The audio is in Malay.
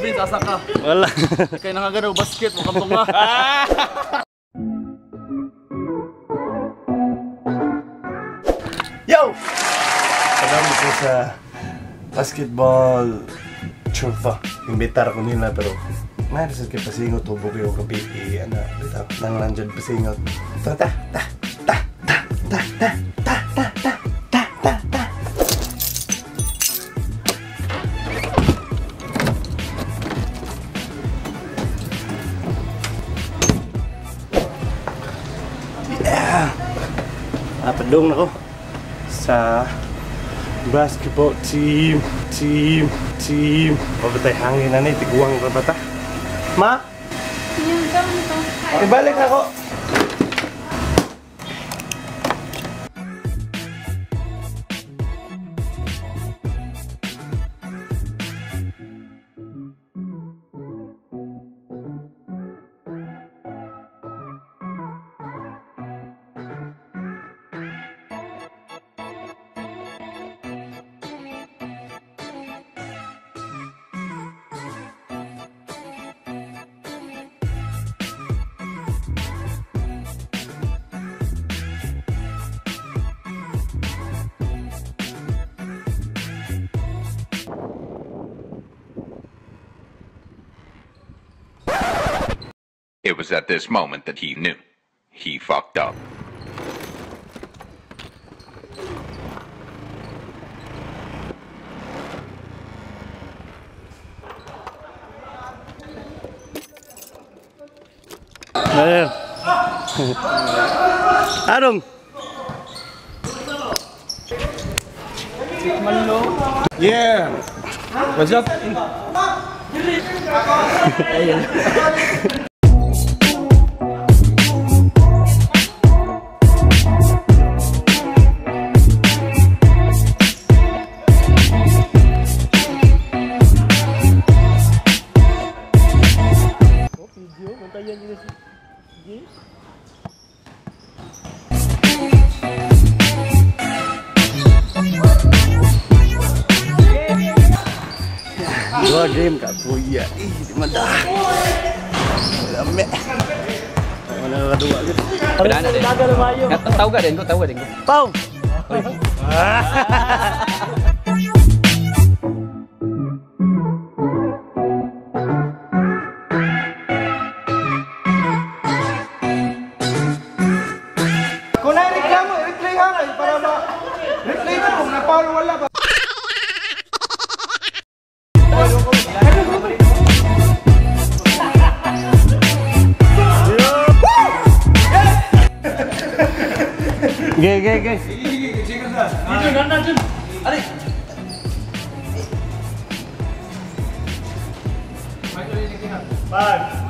Vince, asa ka. Wala. Kaya nangaganaw basket, mo kampong nga. Yo! Salamat po sa basketball chufa. Imbitar ko nila pero Mayroon sa kay pasingot, tubo kayo kapi, i, ano, bitaw, nang nandyan pasingot. Ta, ta, ta, ta, ta, Napadong na ko sa basketball team, team, team. Pabatay hangin na ni, tiguang rabata. Ma? Yung down to. Ibalik ako. It was at this moment that he knew. He fucked up. Ayan. Anong? Yeah! What's up? pakaian juga sih. Dua game kat Korea Ih, dia mentah Lamek Mana dua dua je Tahu tak dia? Tahu tak dia? Kau? Tahu tak dia? Tahu! Hahaha गए गए गए अरे बाय